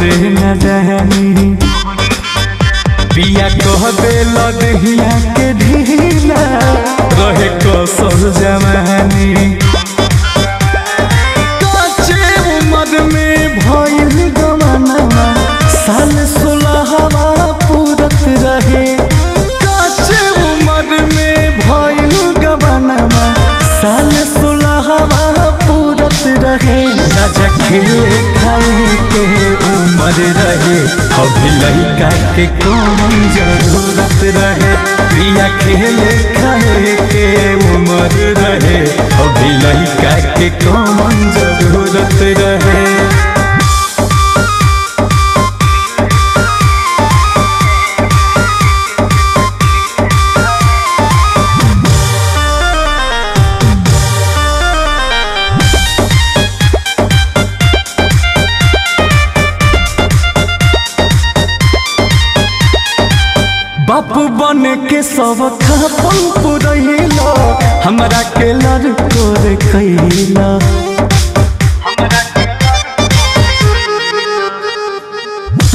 রে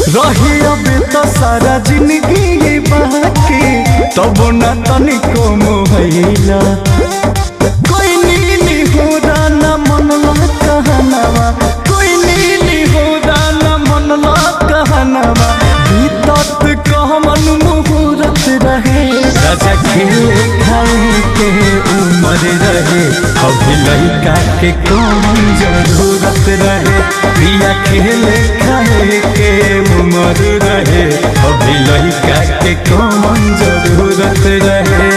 रहियो तो सारा ज़िंदगी बाकी। तब न तनिको तो मोहला कोई नीली हो दाना मनवा कहनावा। कोई नीली हो दाना मनवा कहनावा। भीतर को सके के उम्र रहे अब लड़का के कौन ज़रूरत रहे पिया खेले खाए के उम्र रहे अब लड़का के कौन ज़रूरत रहे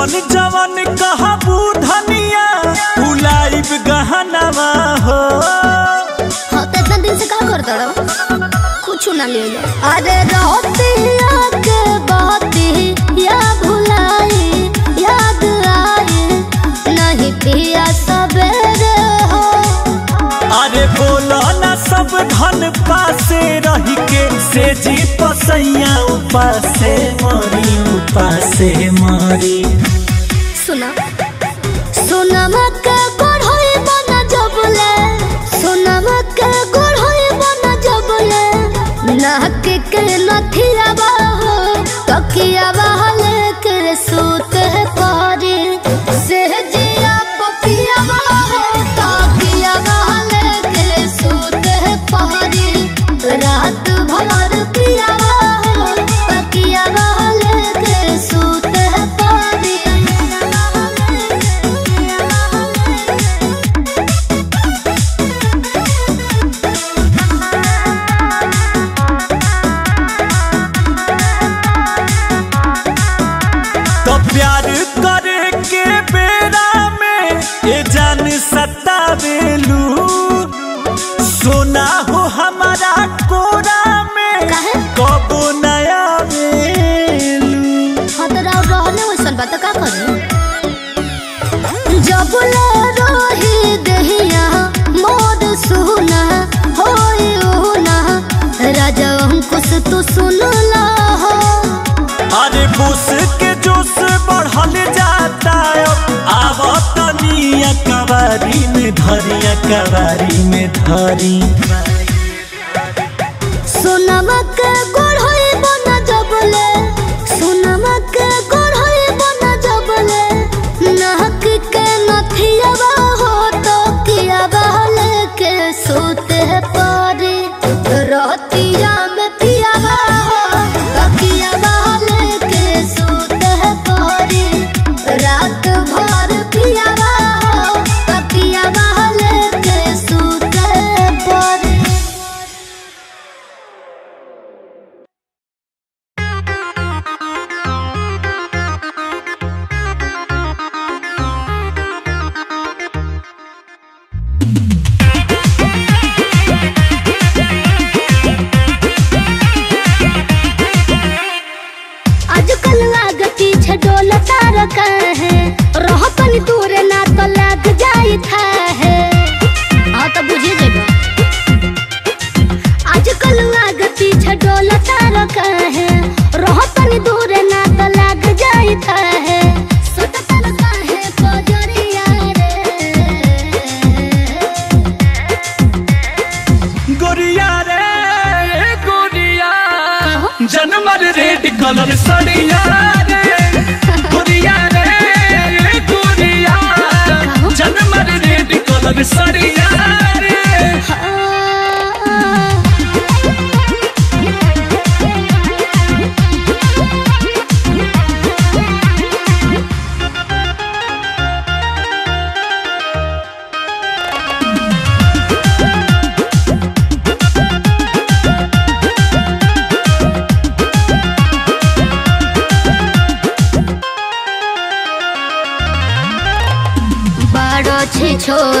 अपन जवन कहबू धनिया भुलाइब गहना हो। हाँ तो दिन से कहा कर रहो कुछ ना ले अरे रहते धन पासे रही के से जी पसैया उपासे मरी उपासे मरी। सुना। सुना मक्का कोढ़ोई बना जबले। सुना मक्का कोढ़ोई बना जबले। नाक के नथियावा अरे के जोश बढ़ल जाता आब तनिया कवारी में धरिया कवारी में धरी सोनमा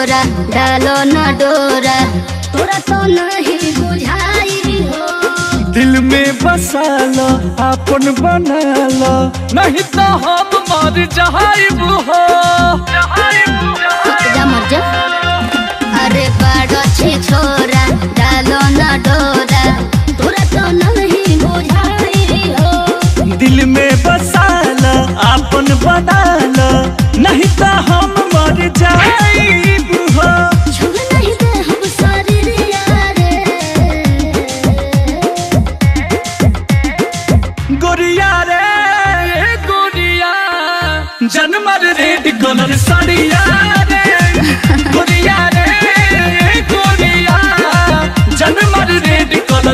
छोरा डालो न डोरा। तोरा तो नहीं बुझाई हो। दिल में बसा लो अपन बना लो नहीं तो हम मर जाइब हो। जा मर जा। अरे बड़ो छी छोरा डालो न डोरा। तोरा तो नहीं बुझाई हो। दिल में बसा लो अपन बना लो नहीं तो हम मर जाइब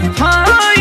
बड़ी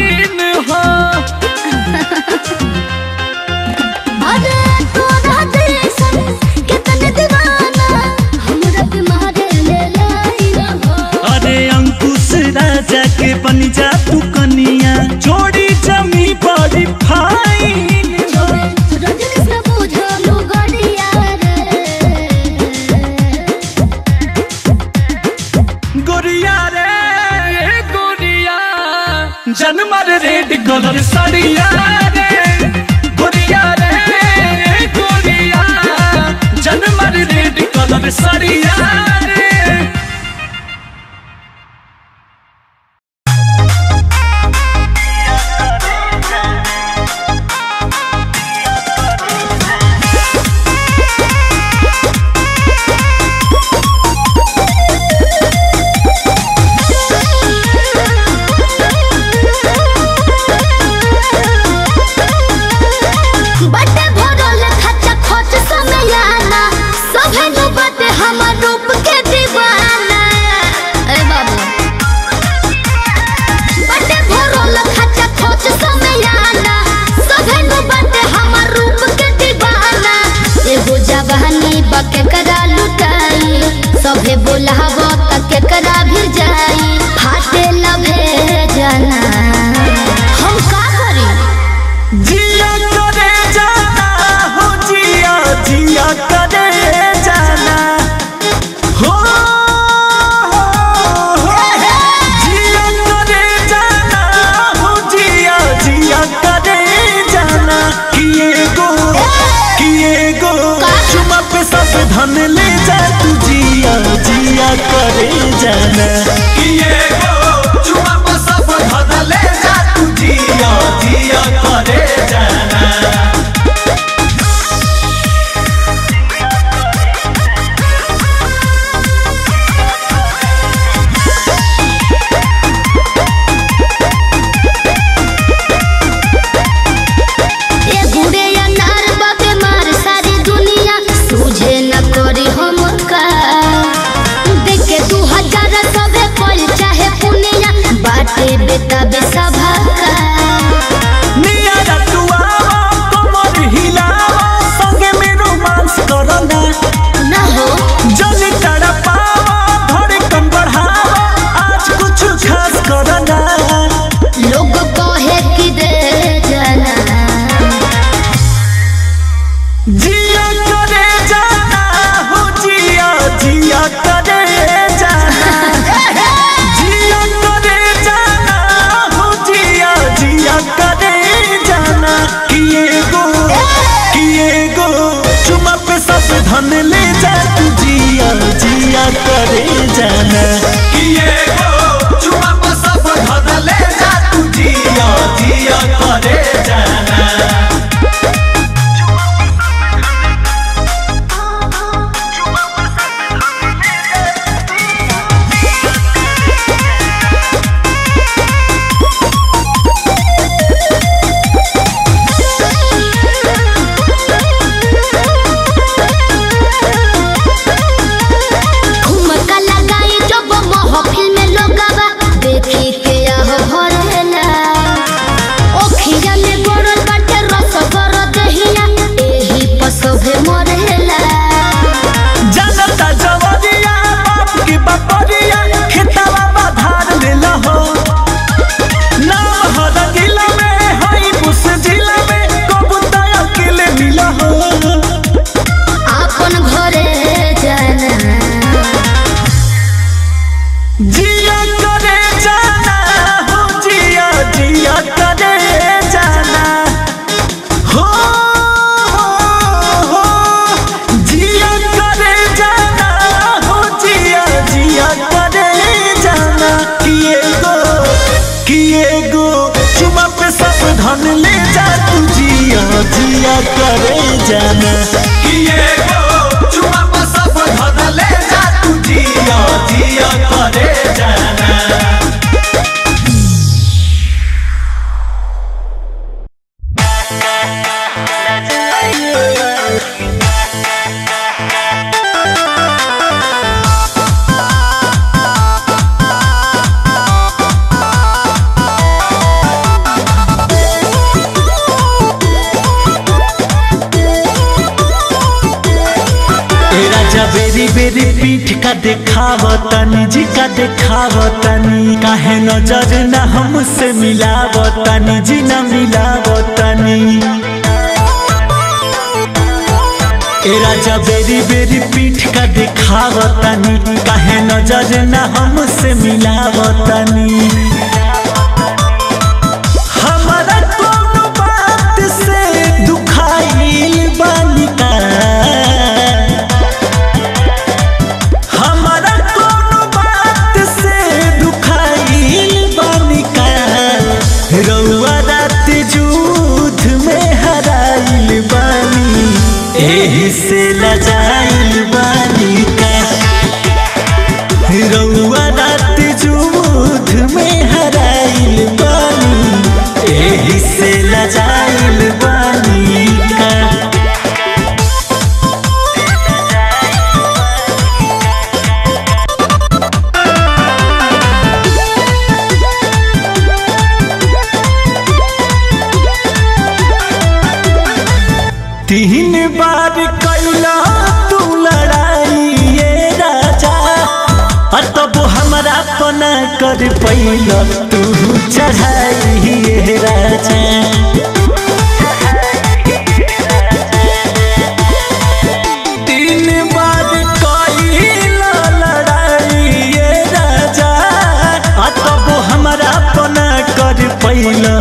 करे जाना। ये गो चुमा पर सब बदले जा तू जिया जिया करे। नज़र न हमसे मिला मिलावतानी जी न मिलावतानी ए राजा, बेरी बेरी पीठ का दिखा दिखावतानी कहे नज़र न हमसे मिला मिलावतानी मत राजा। तीन बार कोई राजा। तब हमारा पना कर पैला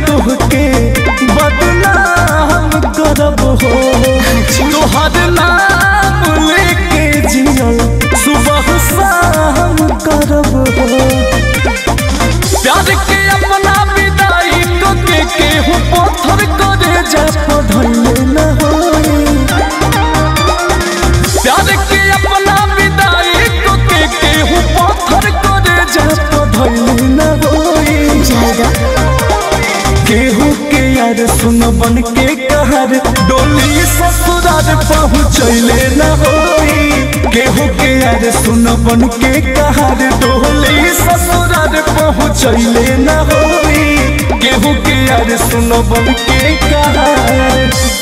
में बदला हम करब हो। तोहर नाम लेके जियल सुबह शाम करब हो। प्यार के अपना विदाई तो केहू पत्थर करे जा के यार सुन बन के कहर। डोली ससुराल पहुँचले न होई केहू के यार सुन बन के कहर। डोली ससुराल पहुँचले न होई केहू के यार सुन बन के कहर।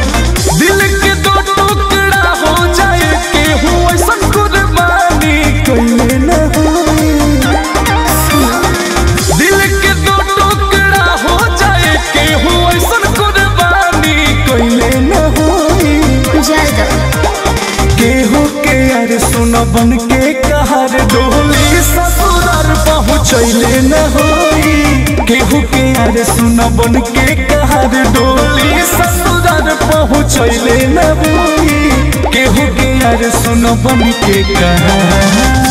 बन के कहर डोली ससुरार पहुँचैले न होई केहू के यार सुन बन के कहर डोली ससुरार पहुँचैले न होई केहू के यार सुन बन के कहर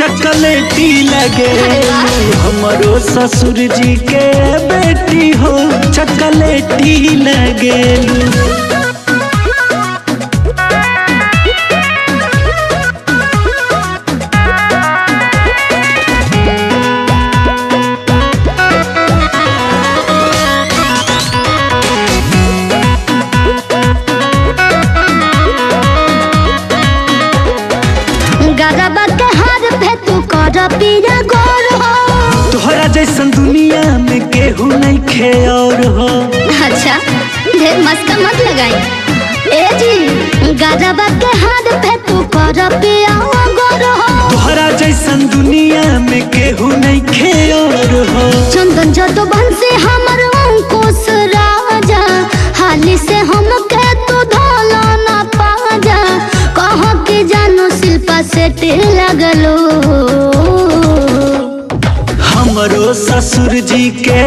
चकलेटी लगे हमारो ससुर जी के बेटी हो। चकलेटी लगे नहीं और हो। अच्छा ढेर मस्का मत लगाई। ए जी गरबा के हार पे तू कर पीरा गोर हो। तोहरा जैसन दुनिया में केहू नहीं खे और हो। चंदन जतो बंसी हमर अंकुश राजा हाली से हम के तू धोला ना पाजा। कह के जानो शिल्पा से लगलो। हमरो ससुर जी के।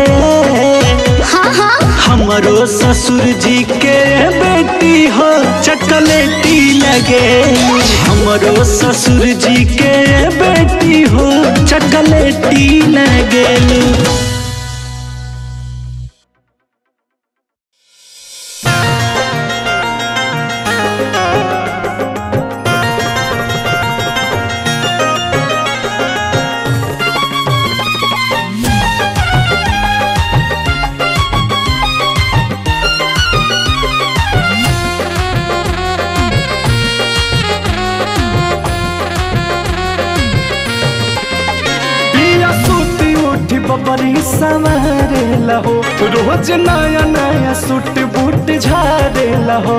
हाँ हाँ। हमरो ससुर जी के बेटी हो चकलेटी लगे। हमरो ससुर जी के बेटी हो चकलेटी लगे। रोज नया नया सूट बूट झारे लहो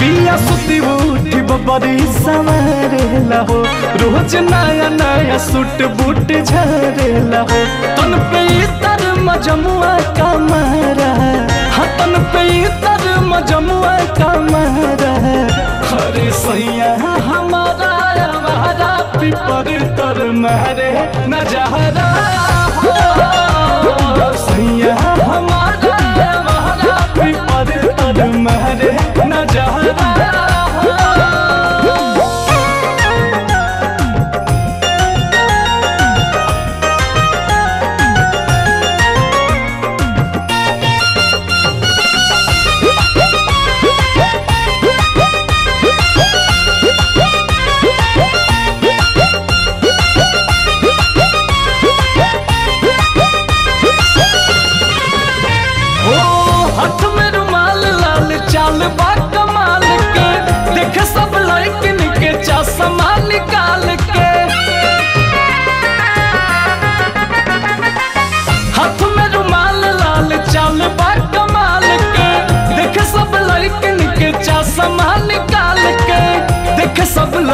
पिया सुती बूटी बबरी संवारे लहो रोज नया नया सूट बूट झारे लहो तन पे तर मजमुआ का मारा। हाँ तन पे तर मजमुआ का मारा अरे सैया हमारा हमारा पिपर तर महरे नजहरा हो। सैया हमारा हमारा पिपर तर महरे नजहरा हो।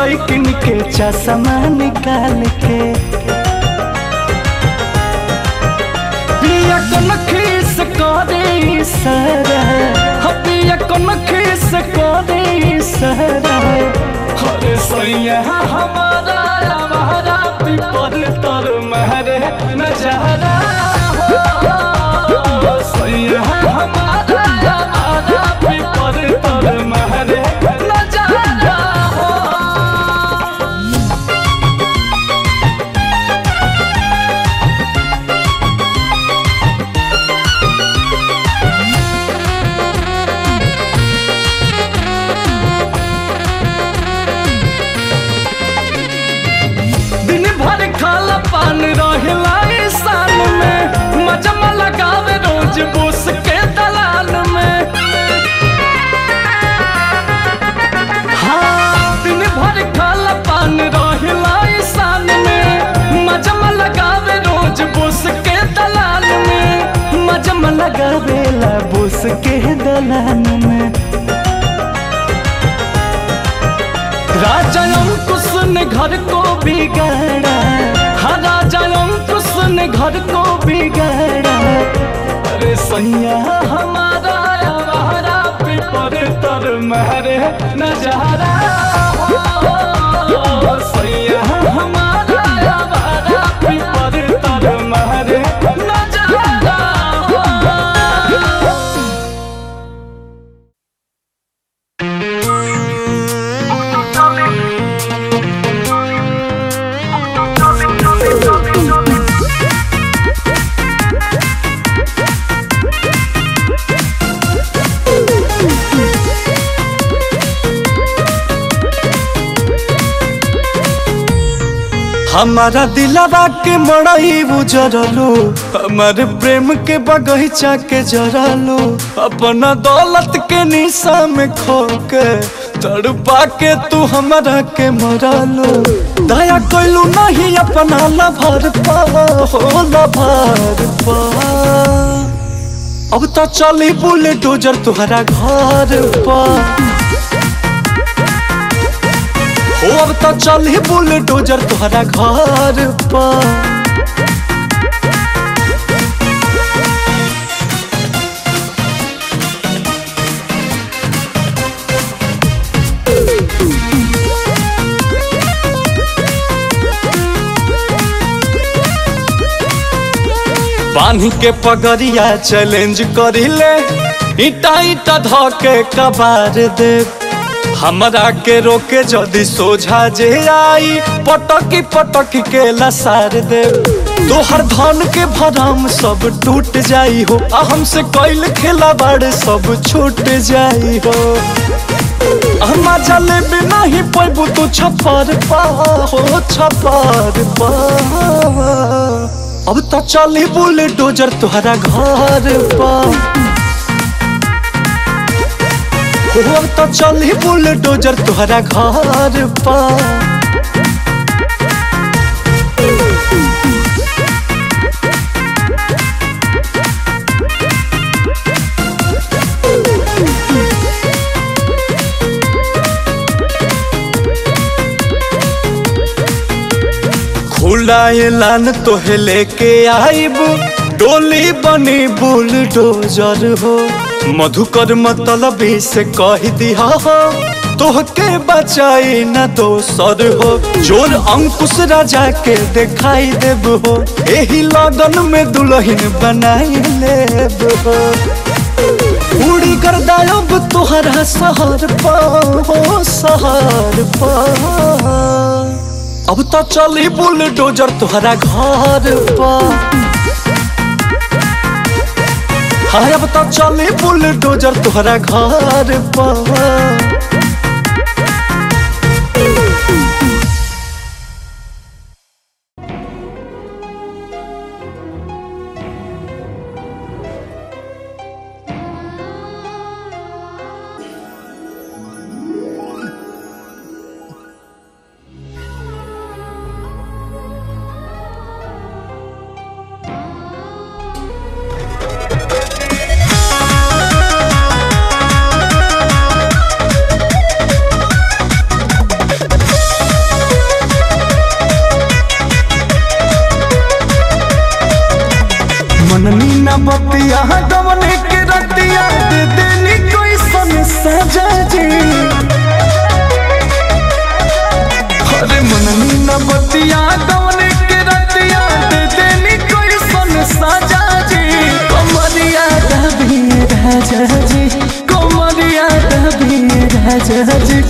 लड़किन के चश्मा निकाल के। पिया कन खीस करे सरा। पिया कन सरा। अरे सैया हमारा हमारा पिपर तर महरे नजरा के दलान में। राजा अंकुश ने घर को बिगाड़ा। हाँ राजा अंकुश ने घर को बिगाड़ा। अरे सैया, हमारा हमारा पेपर तर महरे नज़ारा। सैया। हमारा दिलवा के मड़ई बुजरलो हमारे प्रेम के बगीचा के जरलो। अपना दौलत के निशा में खो के तड़पा के तू हमारा के मरलो। दया कैलू नहीं अपना लभर पा पा। अब तो चली बुलडोजर तुहरा घर पा। हो अब तो चली बुलडोजर तुहरा घर पर। बाँध के पगड़िया चैलेंज करिले ईटा ईटा ध के कबार दे हमरा के रोके जदि सोझा जे आई, पटकी पटकी के लसार दे तोहर धन के भरम सब टूट जाई हो, आ हमसे कैल खेला बाड़ सब छूट जाई हो। हमा जले बिना ही पैबू तू छपर पा, हो छपर पा। अब तो चली बुलडोजर तुहरा घर पा। हो तो बुल बुलडोजर तुहरा घर पर। लान तोहे लेके आईब डोली बनी बुलडोजर हो। मधुकर मतलबी से कह दिया हो तोहके बचाई न तो दोसर हो। ज़ोर अंकुश राजा के दिखाई देब हो यही लगन में दुल्हन बनाई लेब हो। उड़ी कर दायब तोहरा सहर हो सहर पा अब तो चली बुलडोजर तुहरा घर पर अरे बता तो चली बुलडोजर तुहरा घर पर। 姐姐真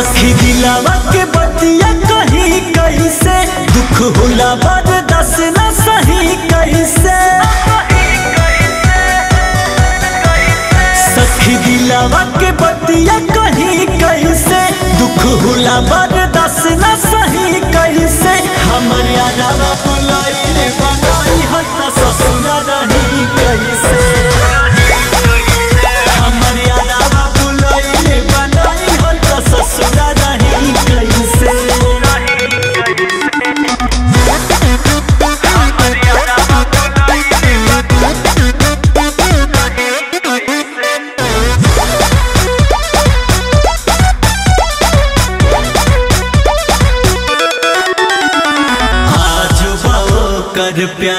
सखी दिलावा के बतिया कहीं कैसे? दुख होला बरदास न सही कैसे? सखी दिलावा के बतिया कहीं कैसे? दुख होला सही कैसे? हमारे बुलाई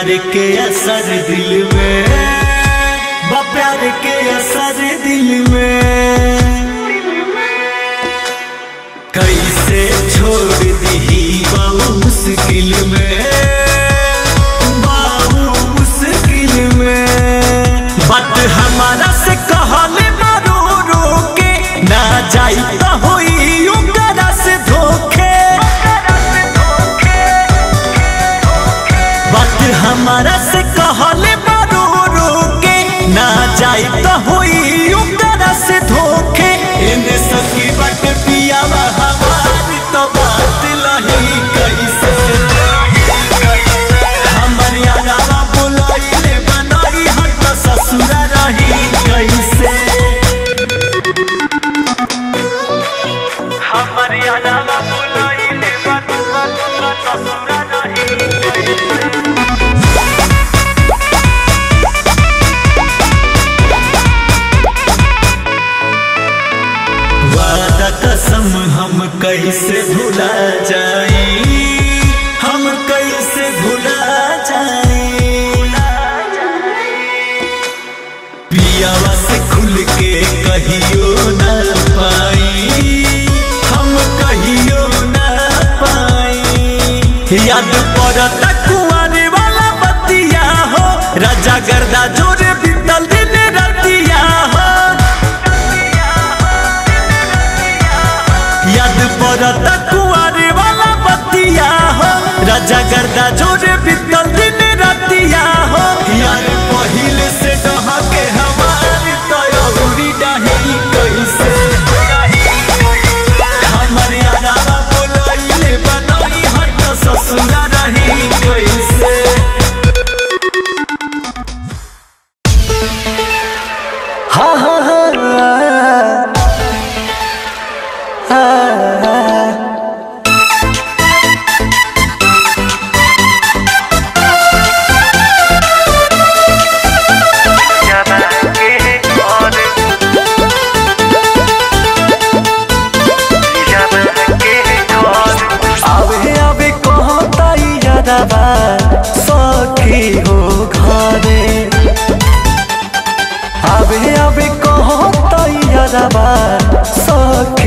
प्यार के असर दिल में। Nosso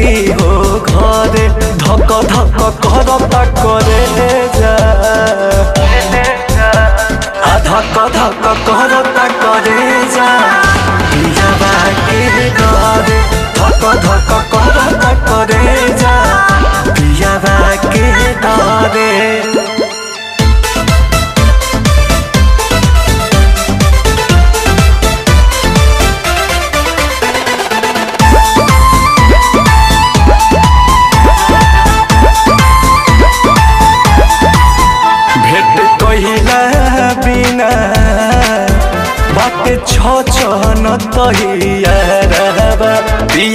গৃহ ঘরে ধক ধক করতা করে যা ধক ধক করতা করে যা যাবাকে ঘরে ধক ধক করতা করে যা যাবাকে ঘরে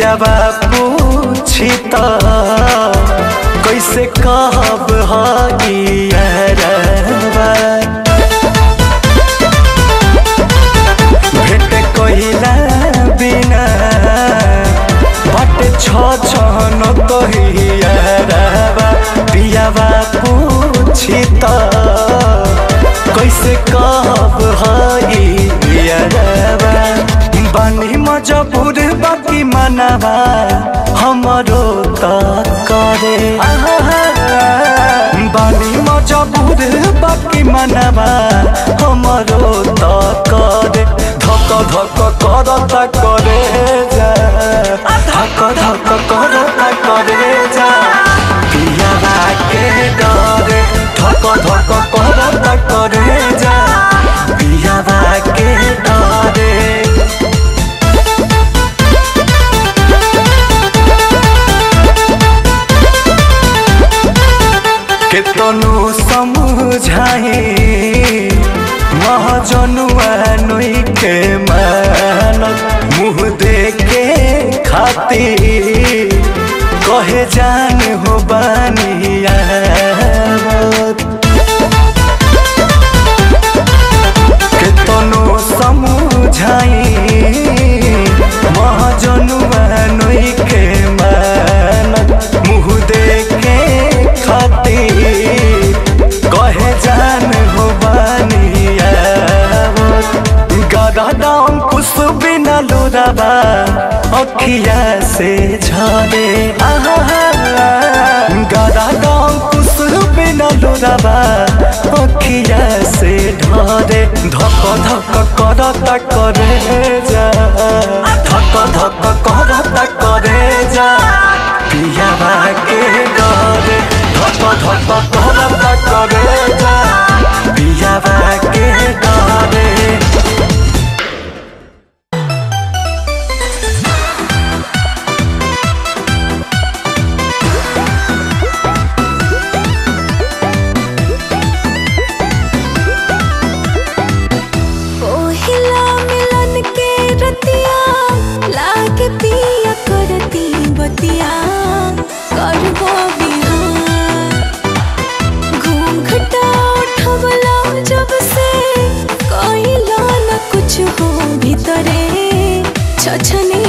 जवा पूछी तो कैसे कहब भेट कहिला बिना, बट छो छन तो पियावा पूछी कैसे कहब हगी बानी मुजफ्फर बाकी मनावा, हमारो करे। बानी मुजफ्फर बाकी मनावा, हमारो करे। धक धक करता करे जा। धक धक करता करे जा। के डरे धक धक करता करे जा। के डरे। বুঝাই মহজনুয়া নইকে মানত মুহ দেখে খাতির দুদাবা অখিয়া সে ঝরে আহা গাদা গাও কুসুর বিনা দুদাবা অখিয়া সে ঢরে ধক ধক করতা করে যা। ধক ধক করতা করে যা। পিয়া বাকে ডরে ধক ধক করতা করে যা। পিয়া বাকে ডরে छछनी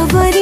खबर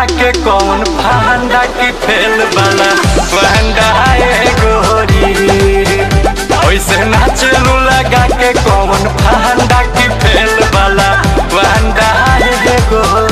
बना के कौन फंदा की फेल बना? फंदा गोरी ऐसे नाच लू लगा के कौन फंदा की फेल बना? फंदा गोरी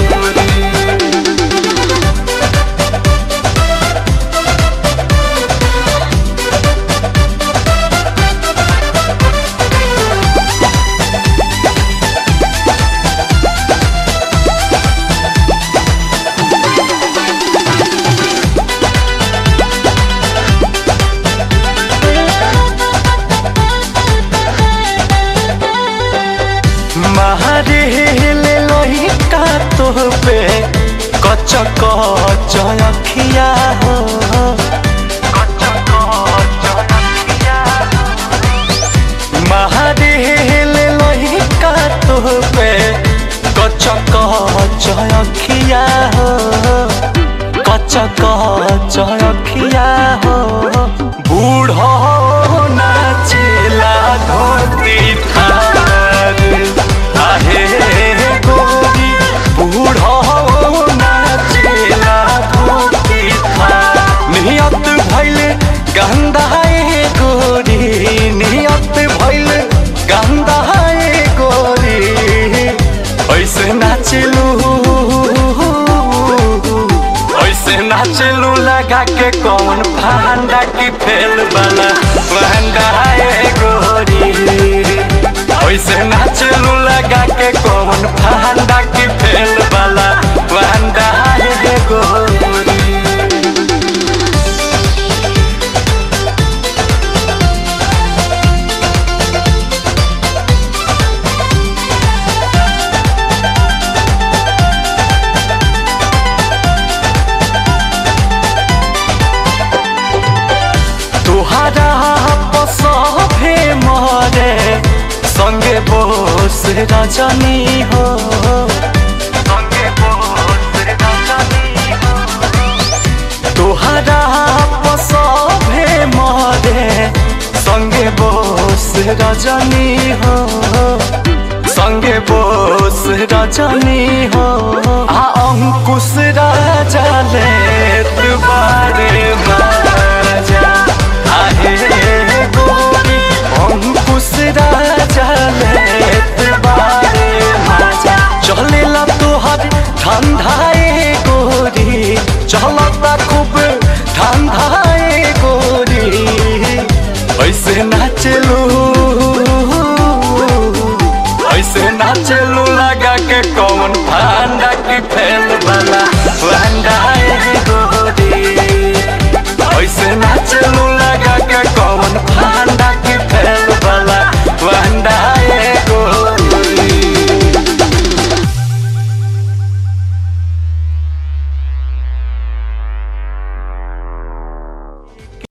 जाने